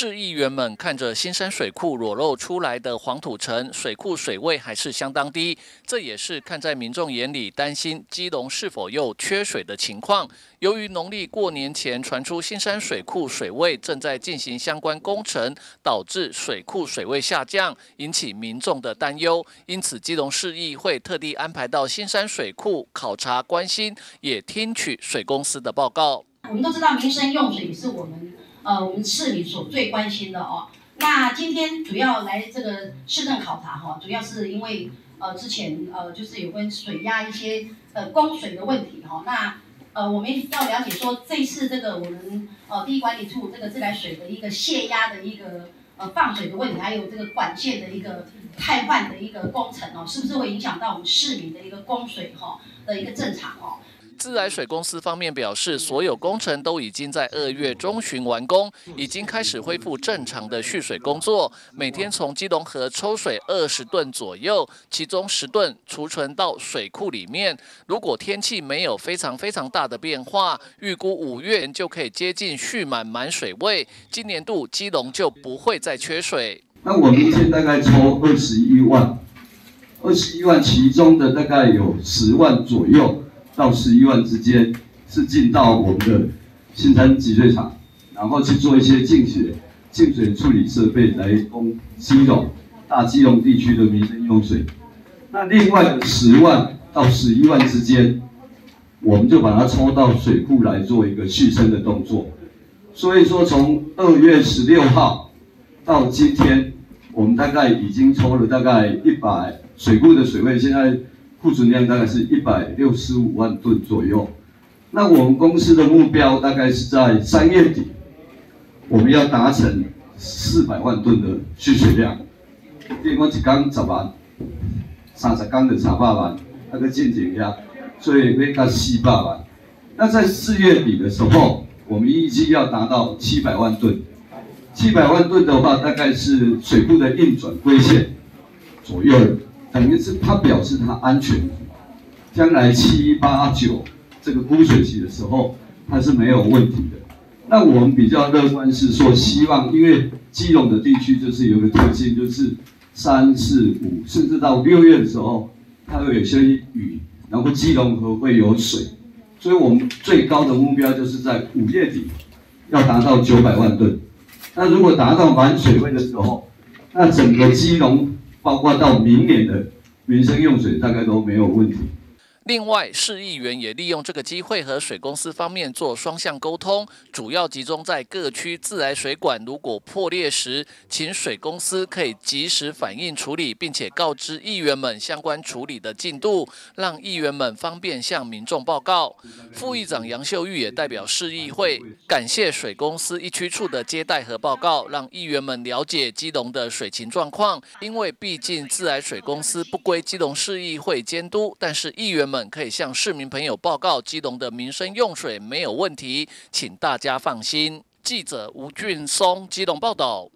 市议员们看着新山水库裸露出来的黄土层，水库水位还是相当低，这也是看在民众眼里担心基隆是否又缺水的情况。由于农历过年前传出新山水库水位正在进行相关工程，导致水库水位下降，引起民众的担忧。因此，基隆市议会特地安排到新山水库考察关心，也听取水公司的报告。我们都知道民生用水是我们。呃，我们市民所最关心的哦，那今天主要来这个市政考察哈，主要是因为呃之前呃就是有关水压一些呃供水的问题哈，那呃我们要了解说这次这个我们呃第一管理处这个自来水的一个泄压的一个呃放水的问题，还有这个管线的一个汰换的一个工程哦，是不是会影响到我们市民的一个供水哈的一个正常哦？自来水公司方面表示，所有工程都已经在二月中旬完工，已经开始恢复正常的蓄水工作。每天从基隆河抽水二十吨左右，其中十吨储存到水库里面。如果天气没有非常非常大的变化，预估五月就可以接近蓄满满水位。今年度基隆就不会再缺水。那我们现在大概抽二十一万，二十一万其中的大概有十万左右。到十一万之间是进到我们的新山集水厂，然后去做一些净水、净水处理设备来供基隆大基隆地区的民生用水。那另外的十万到十一万之间，我们就把它抽到水库来做一个蓄生的动作。所以说，从二月十六号到今天，我们大概已经抽了大概一百水库的水位，现在。库存量大概是一百六十五万吨左右，那我们公司的目标大概是在三月底，我们要达成四百万吨的蓄水量。电光一缸十万，三十缸的三百万，那个进程呀，所以会到四百万。那在四月底的时候，我们预计要达到七百万吨。七百万吨的话，大概是水库的运转规线左右。等于是它表示它安全，将来七八九这个枯水期的时候，它是没有问题的。那我们比较乐观是说，希望因为基隆的地区就是有个特性，就是三四五甚至到六月的时候，它会有些雨，然后基隆河会有水，所以我们最高的目标就是在五月底要达到九百万吨。那如果达到满水位的时候，那整个基隆。包括到明年的民生用水，大概都没有问题。另外，市议员也利用这个机会和水公司方面做双向沟通，主要集中在各区自来水管如果破裂时，请水公司可以及时反映处理，并且告知议员们相关处理的进度，让议员们方便向民众报告。副议长杨秀玉也代表市议会感谢水公司一区处的接待和报告，让议员们了解基隆的水情状况。因为毕竟自来水公司不归基隆市议会监督，但是议员们可以向市民朋友报告基隆的民生用水没有问题，请大家放心。记者吴俊松基隆报道。